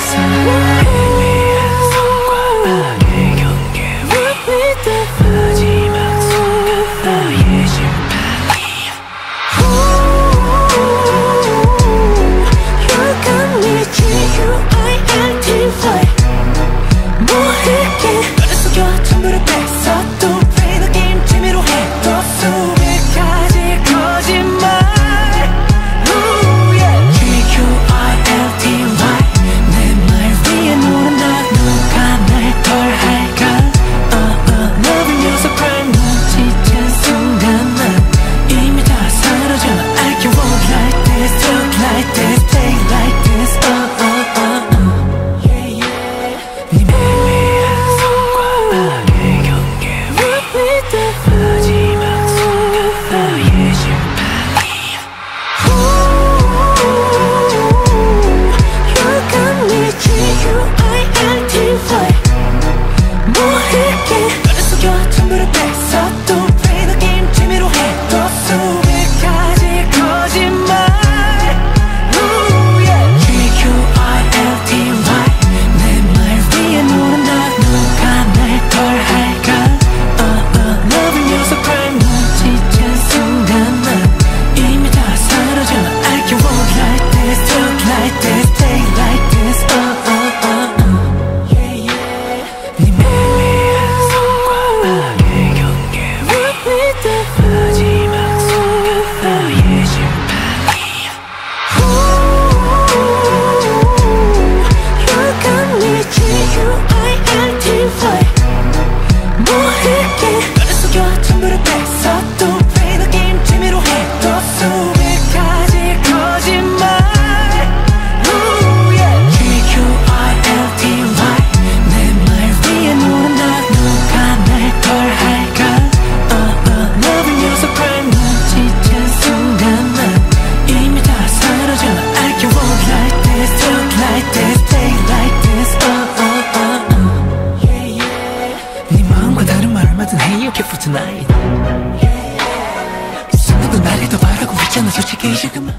sun. Tonight. 손도 나를 더 바라고 있잖아 솔직히 지금은